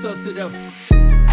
suss it up.